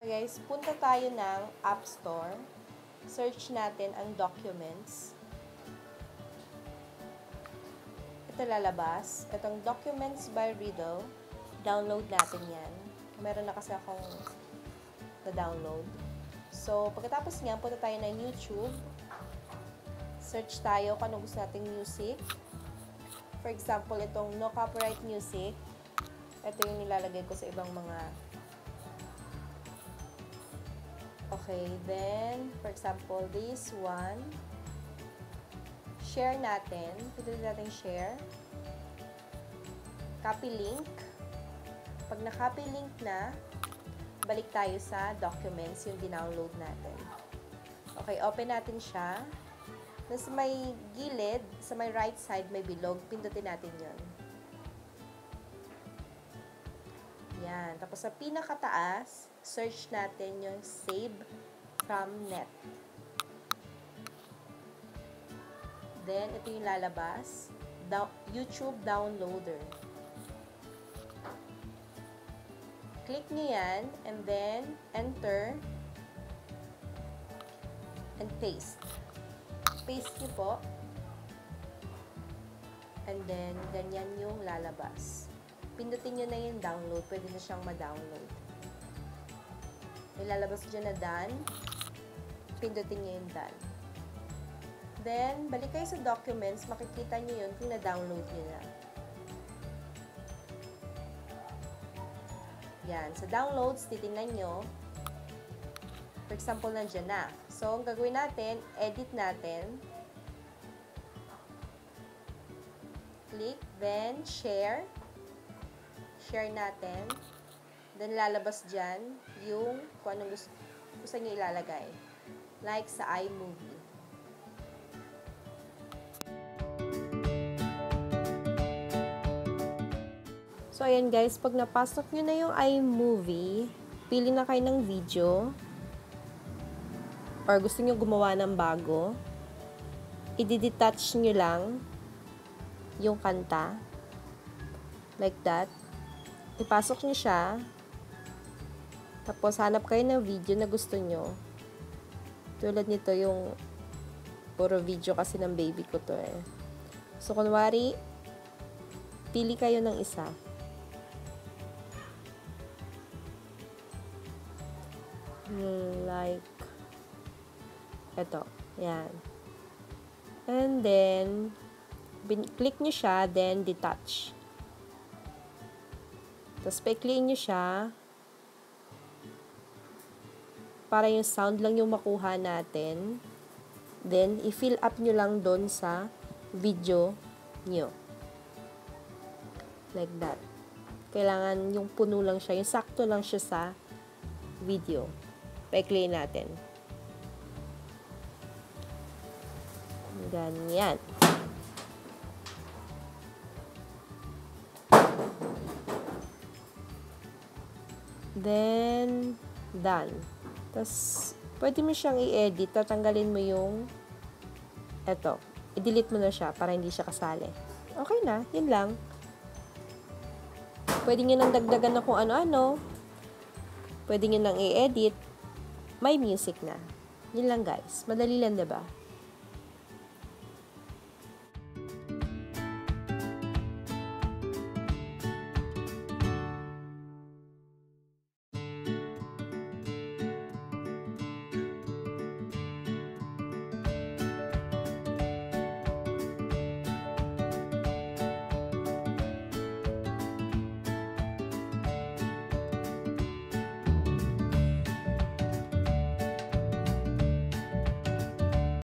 guys, punta tayo ng App Store. Search natin ang documents. Ito lalabas. Itong Documents by Riddle. Download natin yan. Meron na kasi akong na-download. So, pagkatapos nga, punta tayo ng YouTube. Search tayo kung anong gusto nating music. For example, itong no copyright music. Ito yung nilalagay ko sa ibang mga Okay, then, for example, this one, share natin. Pindutin natin share. Copy link. Pag na-copy link na, balik tayo sa documents, yung dinownload natin. Okay, open natin siya. Tapos may gilid, sa may right side, may bilog. Pindutin natin yon. Tapos sa pinakataas, search natin yung save from net. Then, ito yung lalabas. YouTube Downloader. Click nyo yan, and then, enter, and paste. Paste nyo po. And then, ganyan yung lalabas. Pindutin nyo na yung download. Pwede na siyang ma-download. May lalabas dyan na done. Pindutin nyo yung done. Then, balik kayo sa documents. Makikita nyo yun kung na-download nyo na. Yan. Sa downloads, titingnan nyo. For example, nandyan na. So, ang gagawin natin, edit natin. Click, then share. Share natin. Then, lalabas dyan yung kung anong gusto, gusto nyo ilalagay. Like sa iMovie. So, ayan guys, pag napasok nyo na yung iMovie, pili na kayo ng video, or gusto nyo gumawa ng bago, i-detach nyo lang yung kanta, like that. Ipasok nyo siya, tapos hanap kayo ng video na gusto nyo. Tulad nito yung puro video kasi ng baby ko to eh. So, kunwari, pili kayo ng isa. like eto yan and then click nyo siya then detach tapos pa-click nyo siya. Para yung sound lang yung makuha natin. Then i-fill up nyo lang doon sa video nyo. Like that. Kailangan yung puno lang siya. Yung sakto lang siya sa video. Pa-play natin. Ganyan. Then, done. Tapos, pwede mo siyang i-edit. Tatanggalin mo yung eto. I-delete mo na siya para hindi siya kasali. Okay na. Yun lang. Pwede nyo nang dagdagan na kung ano-ano. Pwede nyo nang i-edit may music na. Yun lang guys. Madali lang, ba?